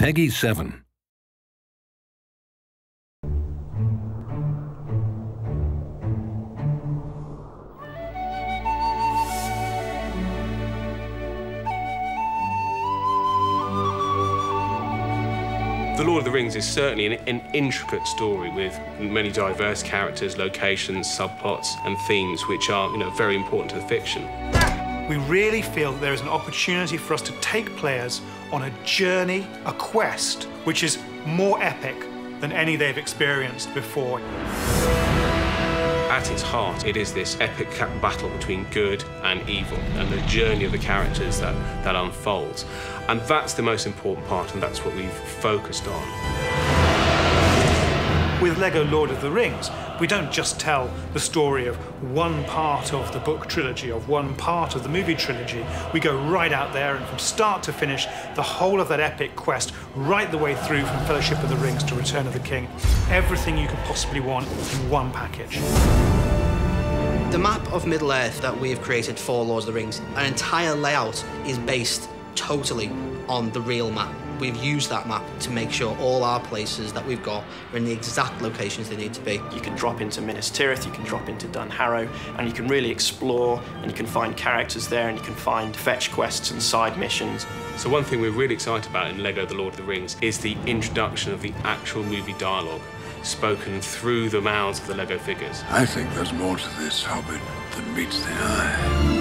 Peggy 7. The Lord of the Rings is certainly an, an, intricate story with many diverse characters, locations, subplots, and themes which are, you know, very important to the fiction. We really feel that there is an opportunity for us to take players on a journey, a quest, which is more epic than any they've experienced before. At its heart, it is this epic battle between good and evil and the journey of the characters that, that unfolds. And that's the most important part, and that's what we've focused on. With LEGO Lord of the Rings, we don't just tell the story of one part of the book trilogy, of one part of the movie trilogy. We go right out there and from start to finish, the whole of that epic quest, right the way through from Fellowship of the Rings to Return of the King. Everything you could possibly want in one package. The map of Middle-earth that we've created for Lord of the Rings, an entire layout is based totally on the real map we've used that map to make sure all our places that we've got are in the exact locations they need to be. You can drop into Minas Tirith, you can drop into Dunharrow, and you can really explore, and you can find characters there, and you can find fetch quests and side missions. So one thing we're really excited about in LEGO The Lord of the Rings is the introduction of the actual movie dialogue spoken through the mouths of the LEGO figures. I think there's more to this Hobbit than meets the eye.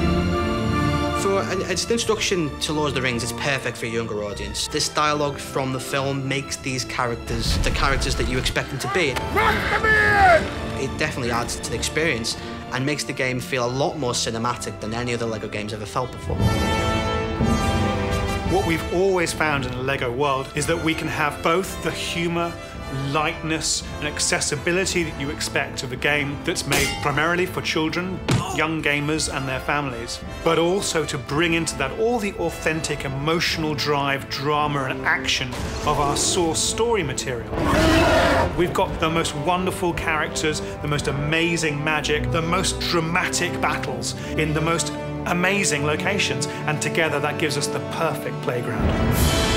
An, an introduction to Lord of the Rings, it's perfect for a younger audience. This dialogue from the film makes these characters the characters that you expect them to be. It definitely adds to the experience and makes the game feel a lot more cinematic than any other LEGO games ever felt before. What we've always found in the LEGO world is that we can have both the humour lightness and accessibility that you expect of a game that's made primarily for children, young gamers and their families, but also to bring into that all the authentic emotional drive, drama and action of our source story material. We've got the most wonderful characters, the most amazing magic, the most dramatic battles in the most amazing locations, and together that gives us the perfect playground.